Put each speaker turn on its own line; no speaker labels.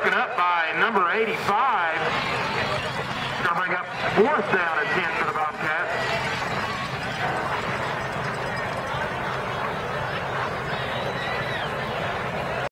broken up by number 85. Going to bring up fourth down and 10.